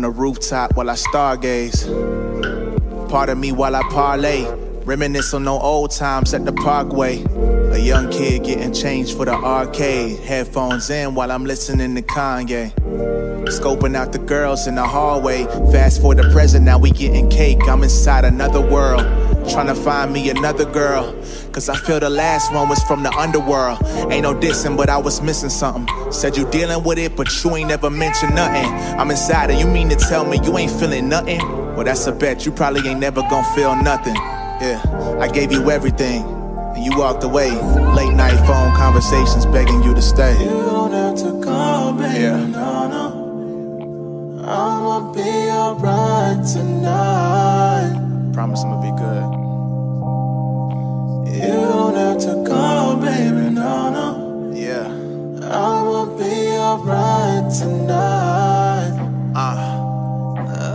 On a rooftop while I stargaze. Part of me while I parlay. Reminisce on no old times at the parkway. A young kid getting changed for the arcade. Headphones in while I'm listening to Kanye. Scoping out the girls in the hallway. Fast for the present, now we getting cake. I'm inside another world. Trying to find me another girl. Cause I feel the last one was from the underworld. Ain't no dissing, but I was missing something. Said you dealing with it, but you ain't never mentioned nothing. I'm inside, and you mean to tell me you ain't feeling nothing? Well, that's a bet. You probably ain't never gonna feel nothing. Yeah, I gave you everything, and you walked away. Late night phone conversations begging you to stay. You don't have to call, baby. Yeah. No, no. I'ma be alright tonight. I'ma be alright tonight. Uh.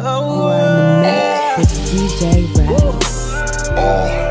Oh, You are in the mix with DJ Raz.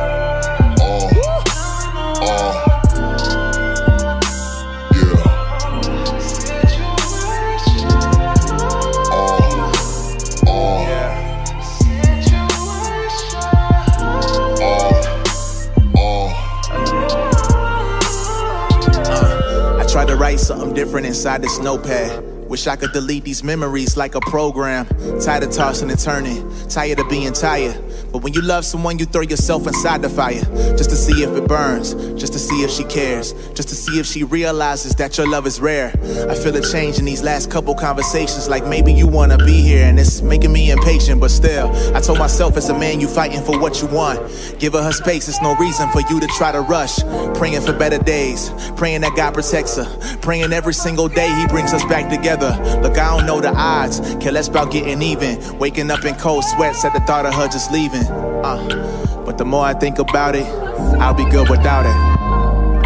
Something different inside this notepad. Wish I could delete these memories like a program. Tired of tossing and turning, tired of being tired. But when you love someone, you throw yourself inside the fire just to see if it burns, just to see if she cares, just to see if she realizes that your love is rare. I feel a change in these last couple conversations, like maybe you wanna be here, and it's making me impatient. But still, I told myself as a man, you fighting for what you want. Give her her space, it's no reason for you to try to rush. Praying for better days, praying that God protects her, praying every single day He brings us back together. Look, I don't know the odds, care less about getting even. Waking up in cold sweats at the thought of her just leaving. Uh, but the more I think about it, I'll be good without it.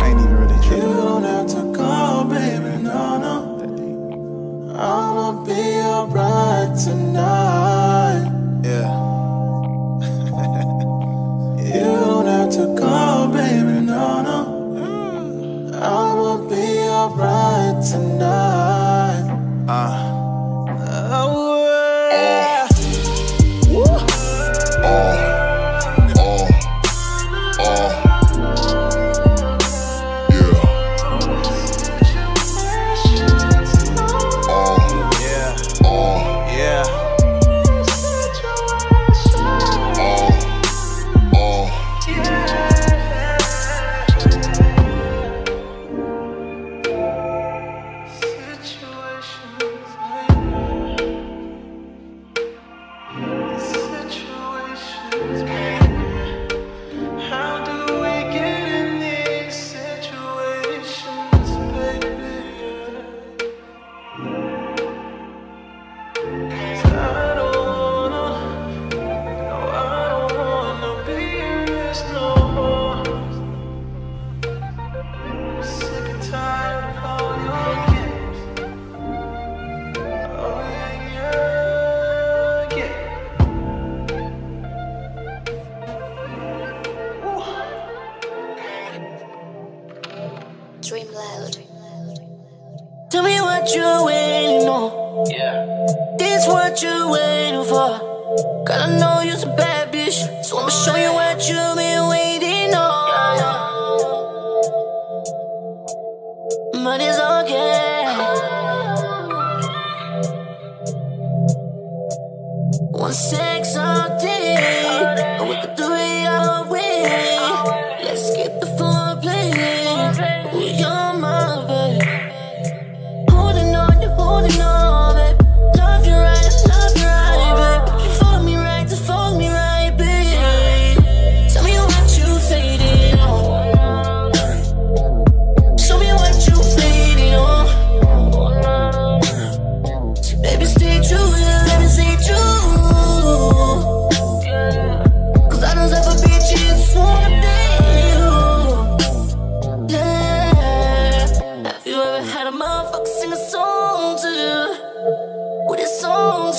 I ain't even really You tripping. don't have to call, baby. No, no. I'ma be alright tonight. Yeah. You don't have to call, baby. No, no. I'ma be alright tonight. Uh. Oh,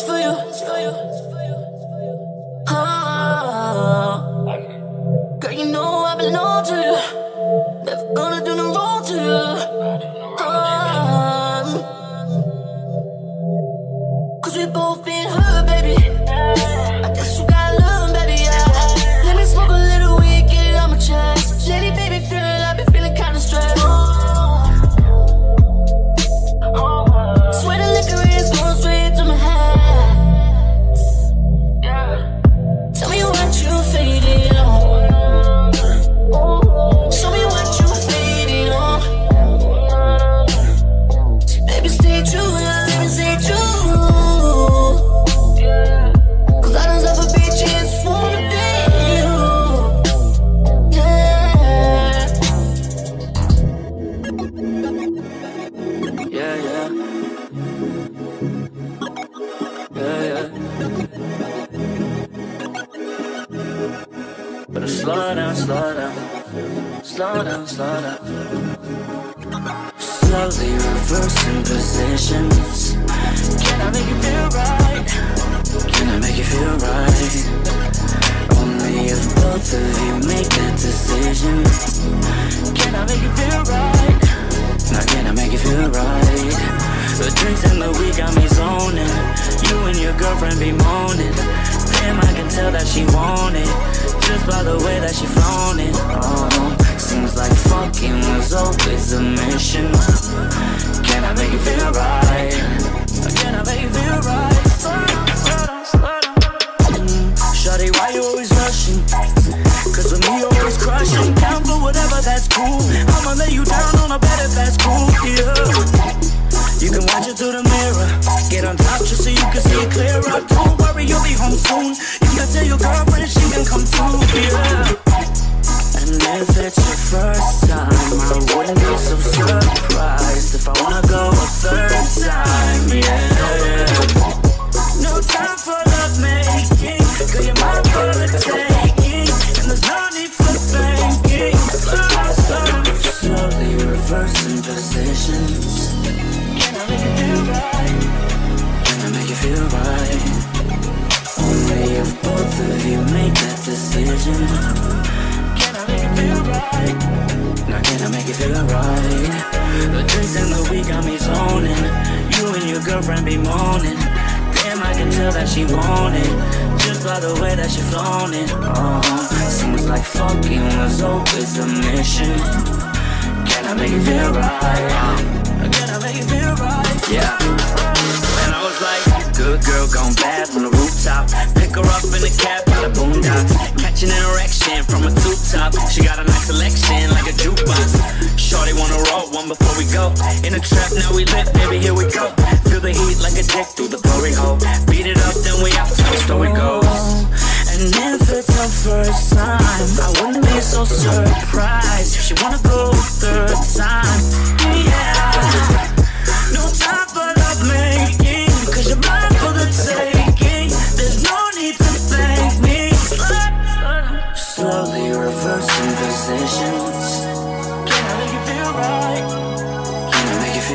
it's for you. ah. girl, you know I belong to you. Never gonna do no wrong to you. Oh, Cause we both. Both of you make that decision. Can I make you feel right? Now can I make you feel right? The drinks and the weed got me zoning. You and your girlfriend be moaning. Damn, I can tell that she want it. Just by the way that she flown it. Oh, uh-huh. seems like fucking was always a mission. Can I make you feel right? Can I make you feel right?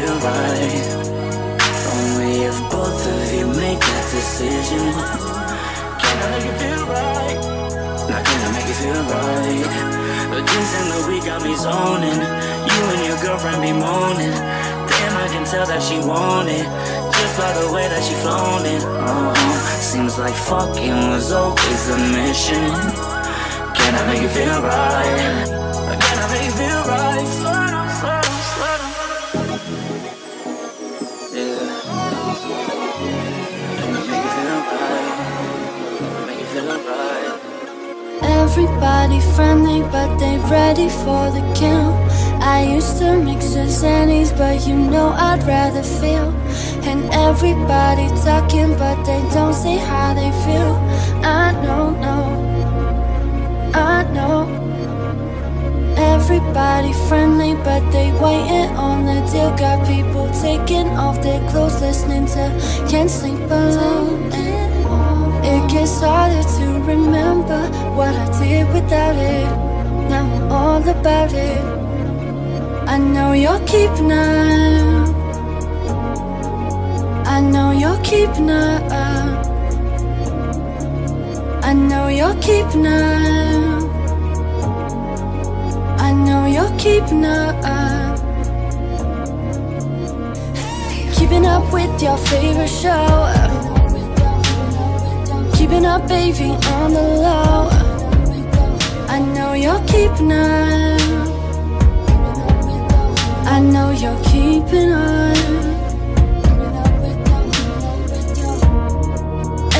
Feel right? Only if both of you make that decision. Can I make you feel right? Now can I make you feel right? The drinks and the weed got me zoning. You and your girlfriend be moaning. Damn, I can tell that she want it. Just by the way that she flown it. Oh, uh-huh. seems like fucking was always a mission. Can I make you feel right? Can I make you feel right? Everybody friendly, but they ready for the kill. I used to mix the zannies, but you know I'd rather feel. And everybody talking, but they don't say how they feel. I know, no, I know. Everybody friendly, but they waiting on the deal. Got people taking off their clothes, listening to Can't Sleep Alone. It gets harder to remember what I did without it. Now I'm all about it. I know you're keeping up. I know you're keeping up. I know you're keeping up. I know you're keeping up. Keeping up with your favorite show. Keeping up, baby, on the low. I know you're keeping up. I know you're keeping up.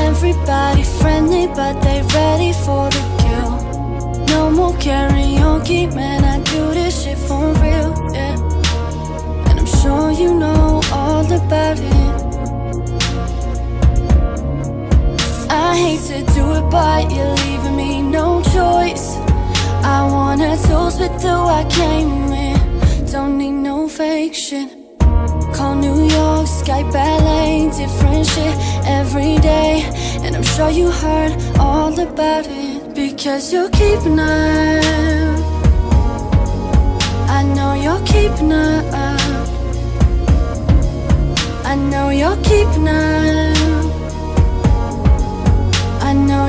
Everybody friendly, but they ready for the kill. No more karaoke, man. I do this shit for real, yeah. And I'm sure you know all about it. I hate to do it, but you're leaving me no choice. I wanna toast with who I came with. Don't need no fake shit. Call New York, Sky Ballet, different shit every day. And I'm sure you heard all about it because you're keeping up. I know you're keeping up. I know you're keeping up.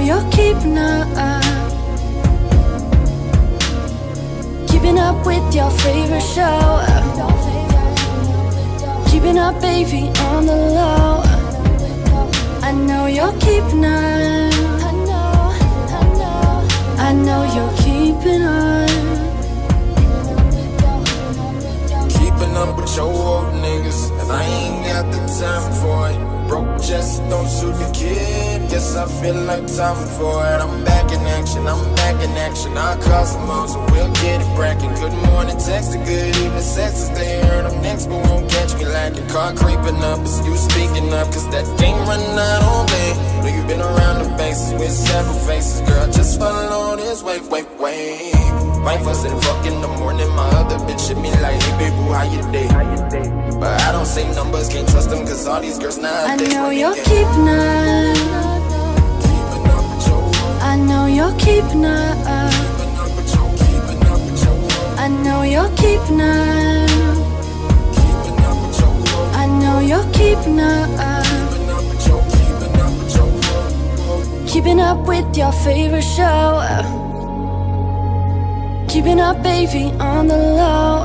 You're keeping up. Keeping up with your favorite show. Keeping up, baby, on the low. I know you're keeping up. I know, I know. I know you're keeping up. Keeping up with your old niggas, and I ain't got the time for it. Broke just don't suit the kid. Guess I feel like time for it. I'm back in action, I'm back in action. I'll call some so we'll get it bracking. Good morning, text, a good evening, sex is they heard I'm next, but won't catch me the car creeping up. It's you speaking up, cause that game running out on me. Know you been around the bases with several faces, girl. Just follow this wave, wave, wave. Might fuss and fuck in the morning. My other bitch hit me like, hey, baby, how you day? But I don't say numbers, can't trust them, cause all these girls I nowadays. know when they you're keeping up. with your I know you're keeping up. with your keeping up with your I know you're keeping up. I know you're keeping up. keeping up with your keeping up Keeping up, baby, on the low.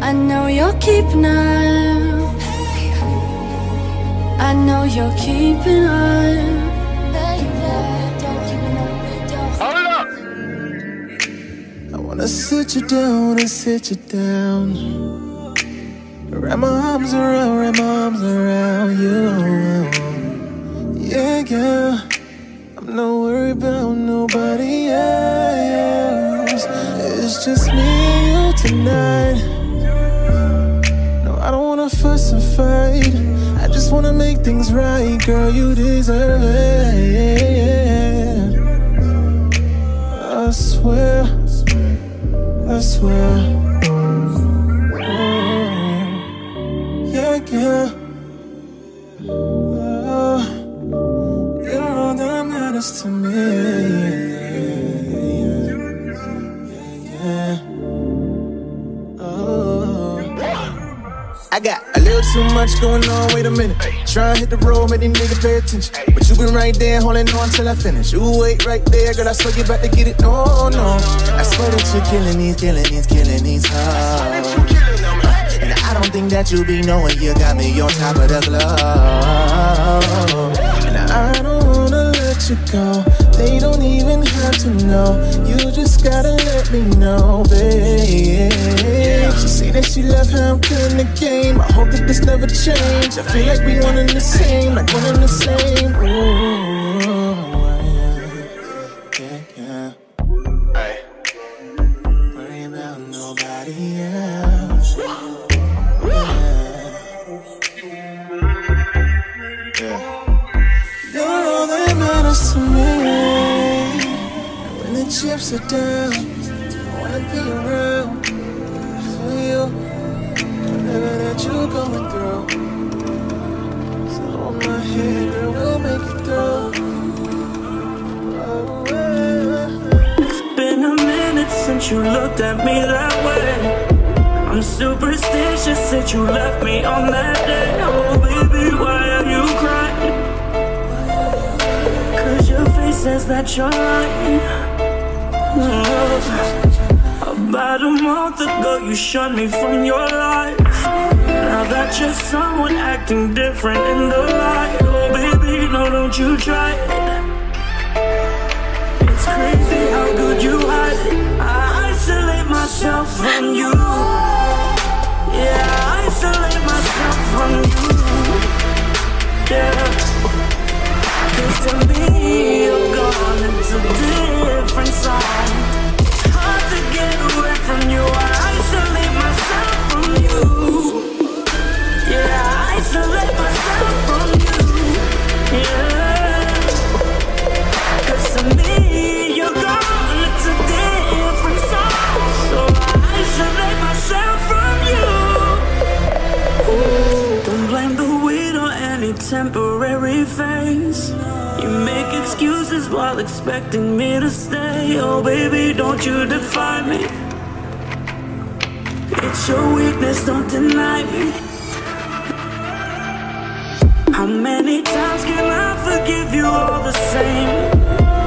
I know you're keeping up. I know you're keeping up. Hold up! I wanna sit you down and sit you down. Wrap my arms around, wrap my arms around you. Yeah, yeah. I'm not worried about nobody else. Just me and you tonight. No, I don't wanna fuss and fight. I just wanna make things right, girl. You deserve it. I swear. I swear. Yeah, yeah. I got a little too much going on, wait a minute. Try and hit the road, make these niggas pay attention. But you been right there holding on till I finish. You wait right there, girl, I swear you about to get it. No, no. I swear that you're killing these, killing these, killing these hoes. And I don't think that you be knowing you got me on top of the globe. And I don't wanna let you go. They don't even have to know. You just gotta let me know, babe. She say that she love how I'm killing the game. I hope that this never change. I feel like we one and the same, like one and the same. Ooh, you try. kisses while expecting me to stay. Oh, baby, don't you defy me. It's your weakness, don't deny me. How many times can I forgive you all the same?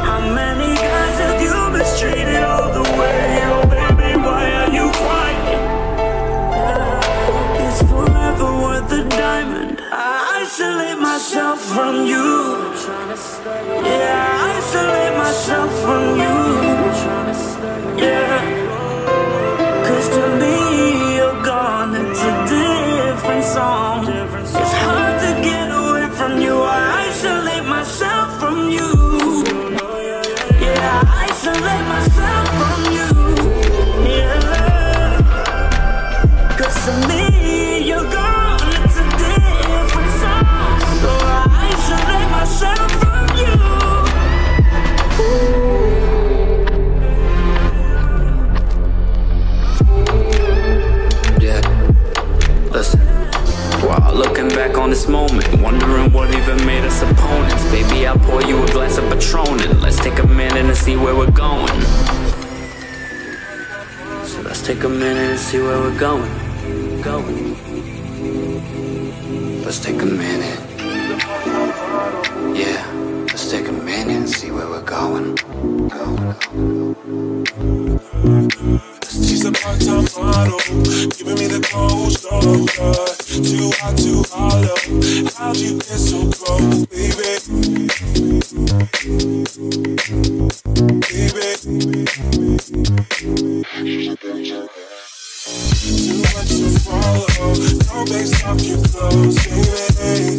How many guys have you mistreated all the way? Oh, baby, why are you crying? Is forever worth a diamond? I isolate myself from you. Yeah, I isolate myself from you. Yeah, Cause to me, you're gone. It's a different song. on this moment Wondering what even made us opponents. Baby, I'll pour you a glass of Patron And let's take a minute and see where we're going. So let's take a minute and see where we're going. Going. Let's take a minute. Yeah, let's take a minute and see where we're going. Going, going, going part time model, giving me the cold shoulder. Too hot to follow. How'd you get so close, baby? Baby. Too much to follow. No base off your clothes, baby.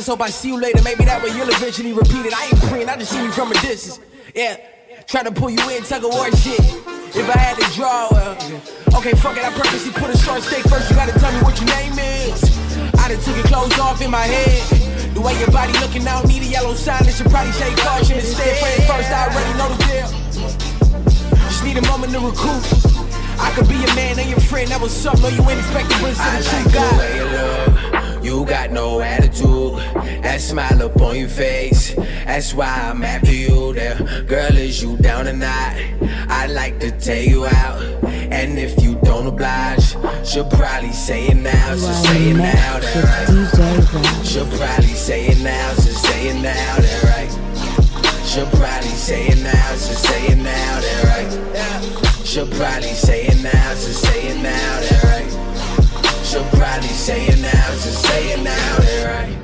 Just hope I see you later. Maybe that way you'll eventually repeat it. I ain't praying, I just see you from a distance. Yeah, try to pull you in, tug of war shit. If I had to draw, uh, okay, fuck it, I purposely put a short stake first. You gotta tell me what your name is. I done took your clothes off in my head. The way your body looking now, need a yellow sign that should probably say caution instead. Friends first, I already know the deal. Just need a moment to recoup. I could be your man and your friend, that was something. No, you ain't expecting, I the like the God. You got no attitude. That smile up on your face. That's why I'm after you there. Girl, is you down tonight? I'd like to take you out. And if you don't oblige, she'll probably say it now. So say it now, that right. She'll probably say it now, so say it now, that right. She'll probably say it now, so say it now, that right. She'll probably say it now, so say it. She'll probably say it now, just say it now, right.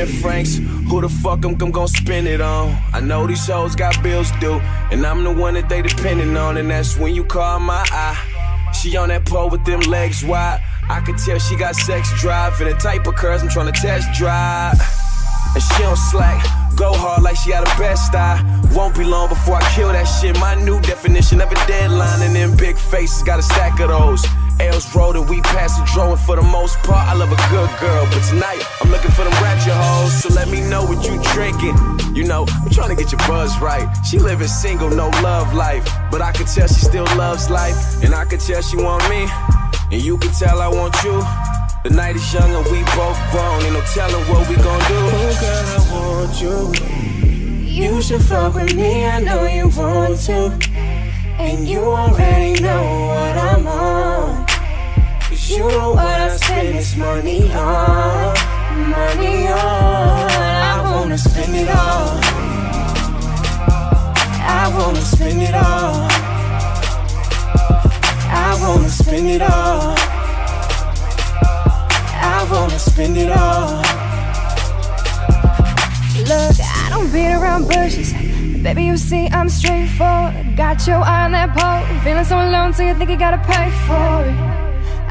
Ben Franks. Who the fuck I'm, I'm gon' spend it on? I know these hoes got bills due, and I'm the one that they depending on, and that's when you call my eye. She on that pole with them legs wide. I could tell she got sex drive, and the type of curves I'm trying to test drive. And she don't slack, go hard like she got a best eye. Won't be long before I kill that shit. My new definition of a deadline, and them big faces got a stack of those. L's rolled and we pass the draw, and for the most part, I love a good girl. But tonight, I'm looking for them ratchet hoes, so let me know what you drinking. You know, I'm trying to get your buzz right. She living single, no love life, but I can tell she still loves life, and I can tell she want me, and you can tell I want you. The night is young and we both grown, ain't no telling what we gon' do. Oh girl, I want you. You should fuck with me, I know you want to. And you already know what I'm on. You know what I spend this money on. Money on. I wanna spend it all. I wanna spend it all. I wanna spend it all. I wanna spend it all. Look, I don't beat around bushes. Baby, you see, I'm straightforward. Got your eye on that pole. Feeling so alone, so you think you gotta pay for it.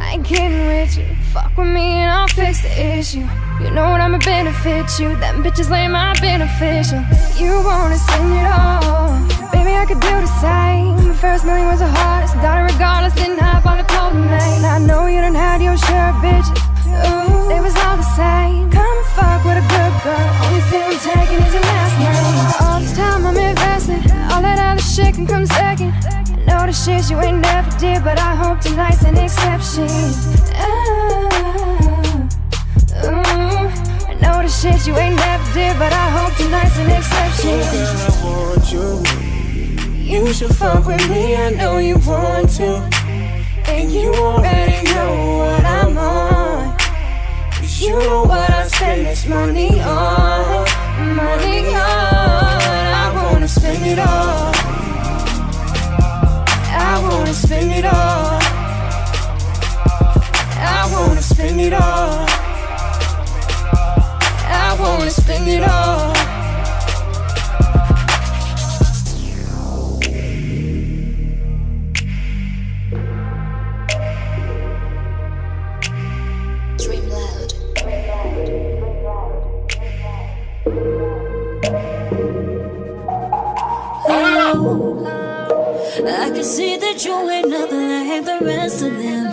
I ain't kidding with you. Fuck with me and I'll fix the issue. You know what I'ma benefit you. Them bitches lame, I beneficial. You wanna sing it all? Baby, I could do the same. First million was the hardest. Daughter regardless, didn't hop on the pole tonight I know you done had your share of bitches. Ooh, they was all the same. Come fuck with a good girl. Only thing I'm taking is your last name All this time I'm investing. All that other shit can come second know the shit you ain't never did But I hope tonight's an exception. Oh. I know the shit you ain't never did But I hope tonight's an exception. Girl, I want you? You should fuck with me, I know you want to. And you already know what I'm on. Cause you know what I spend this money on. Money on. I wanna spend it all. I wanna spend it all. I wanna spend it all. I wanna spend it all. see that you ain't nothing like the rest of them.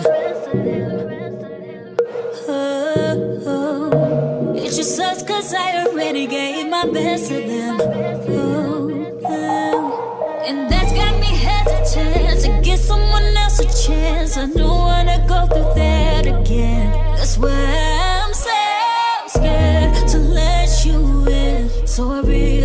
Oh, oh. It just sucks cause I already gave my best to them. Oh, oh. And that's got me hesitant to give someone else a chance. I don't wanna go through that again. That's why I'm so scared to let you in. So I really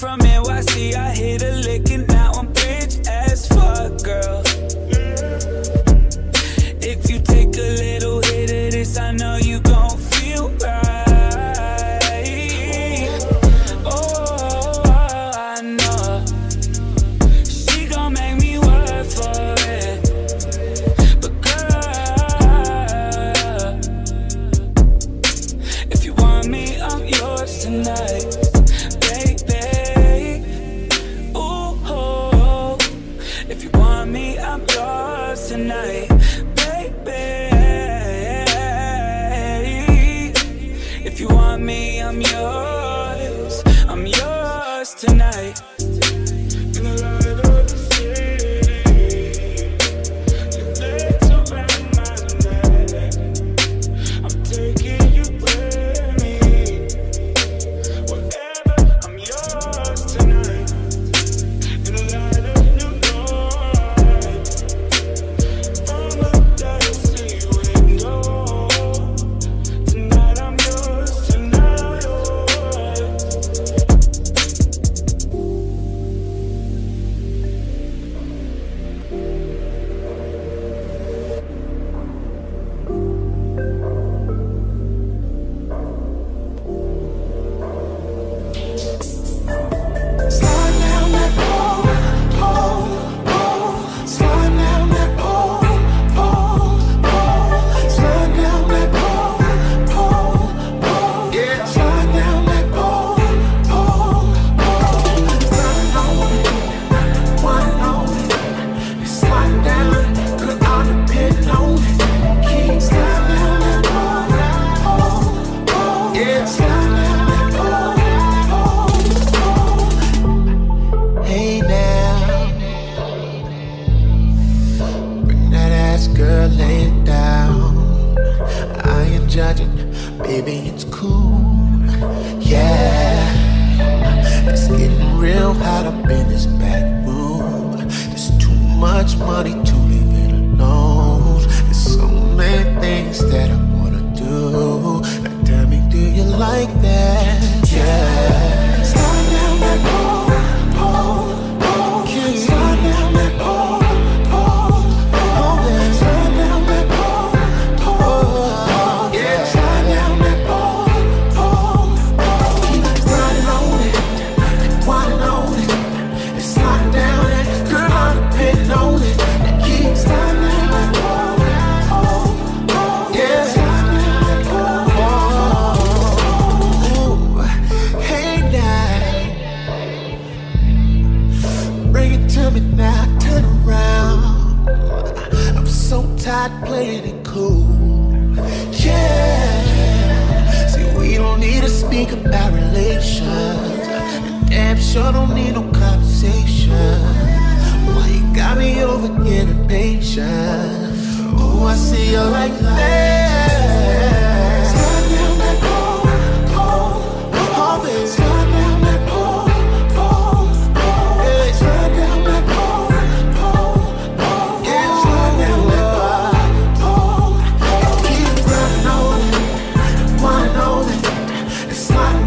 from NYC, I hit a lick and now I'm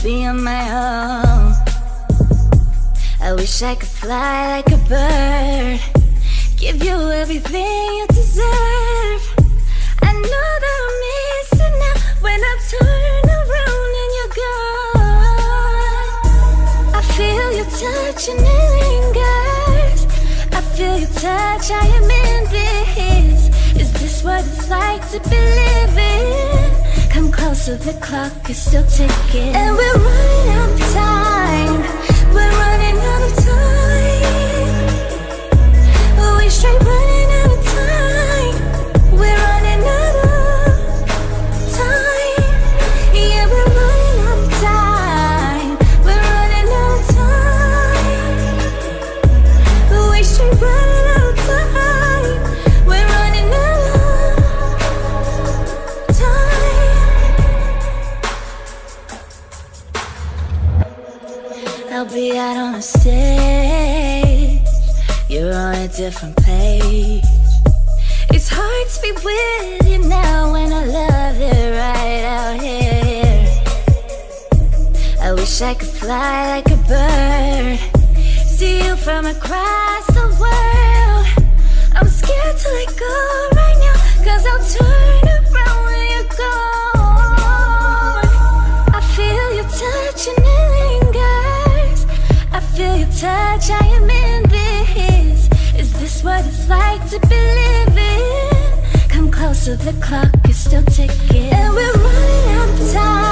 be on my own. I wish I could fly like a bird, give you everything you deserve. I know that I'm missing out when I turn around and you're gone. I feel you touching it lingers. I feel your touch, I am in this. Is this what it's like to be living? Come closer, the clock is still ticking. And we're running out of time. We're running out different page. It's hard to be with you now when I love you right out here. I wish I could fly like a bird, see you from across the world. I'm scared to let go right now, cause I'll turn around when you're gone. I feel you touching it lingers. I feel your touch, I this. What it's like to be living? Come closer, the clock is still ticking. And we're running out of time.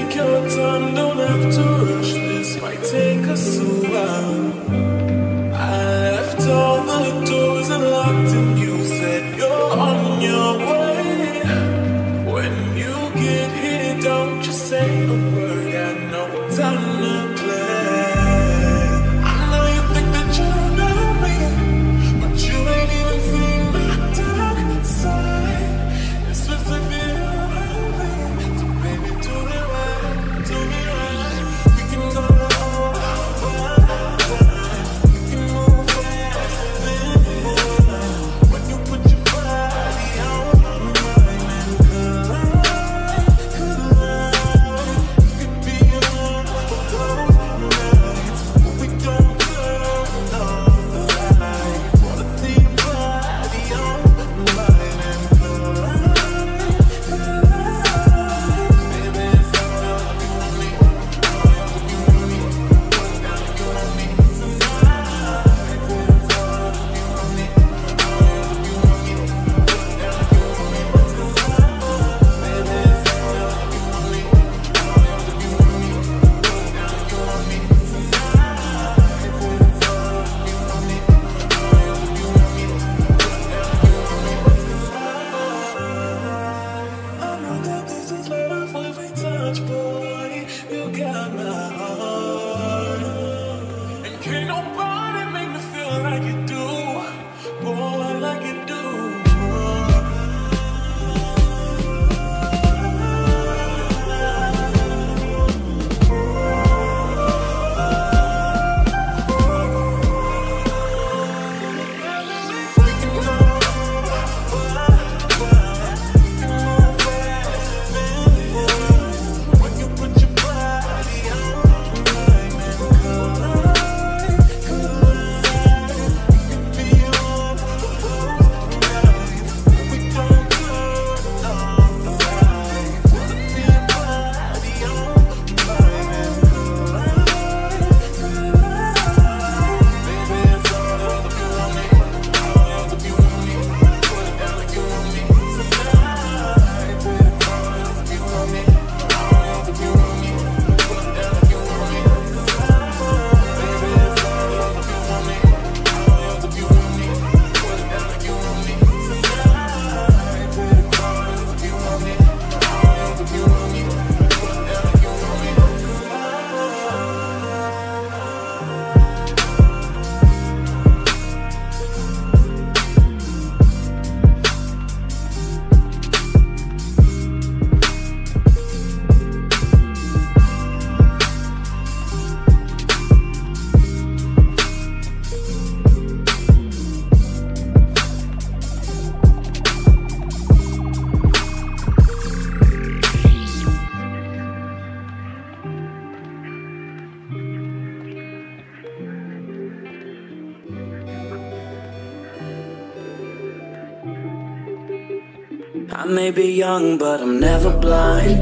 young, but I'm never blind.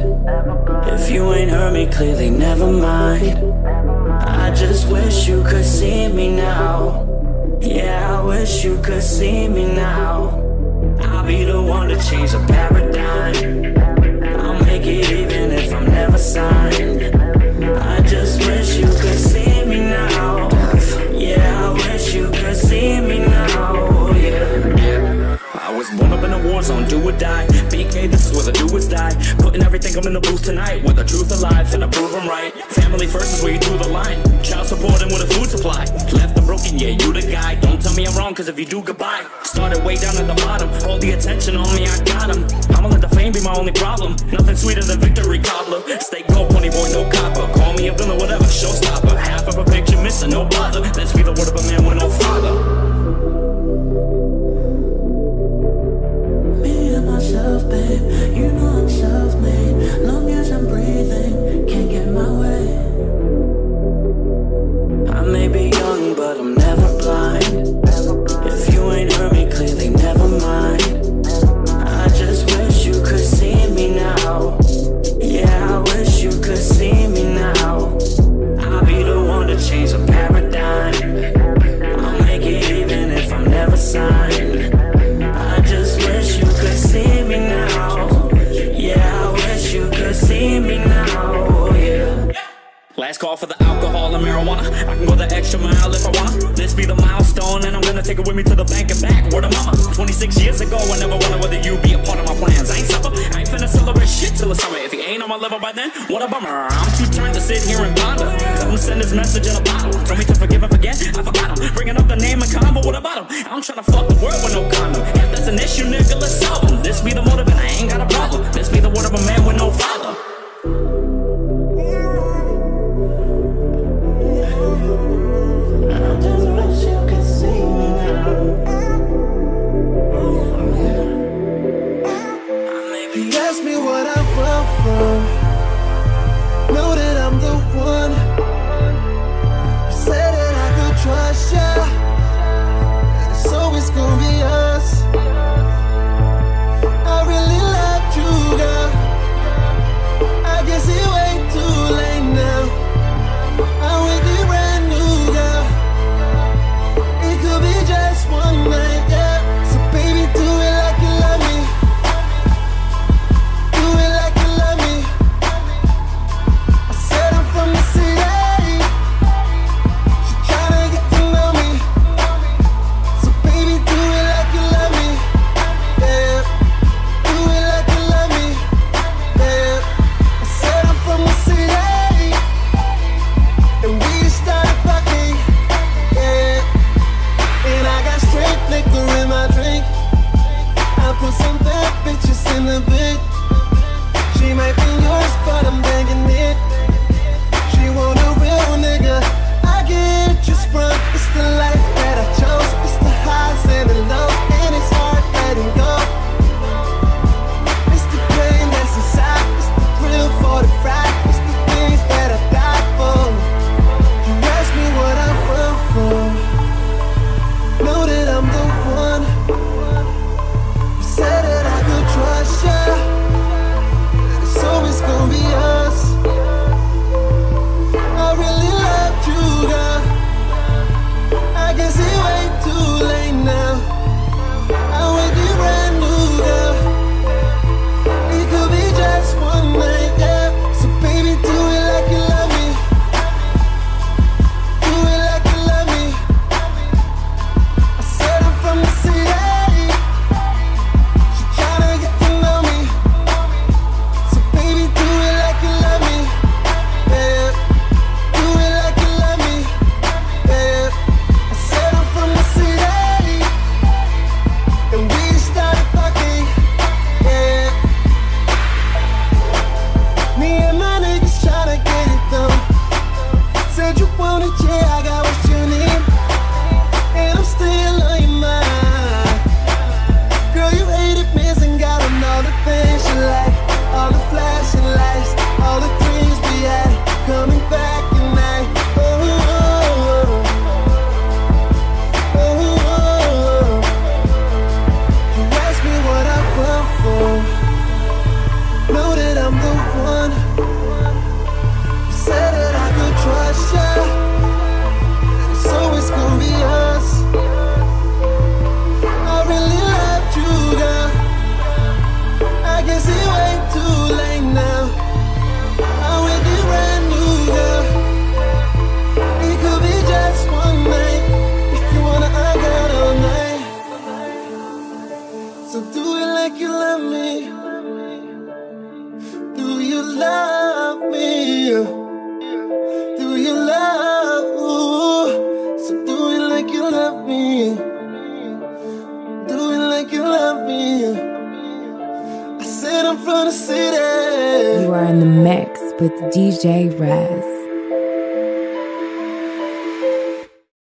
If you ain't heard me clearly, never mind. I just wish you could see me now. Yeah, I wish you could see me now. I'll be the one to change the paradigm. Everything I'm in the booth tonight. With the truth alive, finna prove I'm right. Family first is where you do the line. Child support and with a food supply. Left and broken, yeah, you the guy. Don't tell me I'm wrong, cause if you do, goodbye. Started way down at the bottom. All the attention on me, I got him. I'ma let the fame be my only problem. Nothing sweeter than victory cobbler. Stay gold, pony boy, no copper. Call me a villain, whatever, showstopper. Half of a picture missing, no bother. Let's be the word of a man with no father. Me and myself, babe. You know I'm self-made. Extra if I wanna. This be the milestone, and I'm gonna take it with me to the bank and back. Word of mama. 26 years ago, I never wondered whether you be a part of my plans. I ain't suffer. I ain't finna celebrate shit till the summer. If he ain't on my level by then, what a bummer. I'm too turned to sit here and ponder. Tell him send his message in a bottle. Tell me to forgive and forget. I forgot him. Bringing up the name and combo. What about him? I'm trying to fuck the world with no condom. If that's an issue, nigga, let's solve him.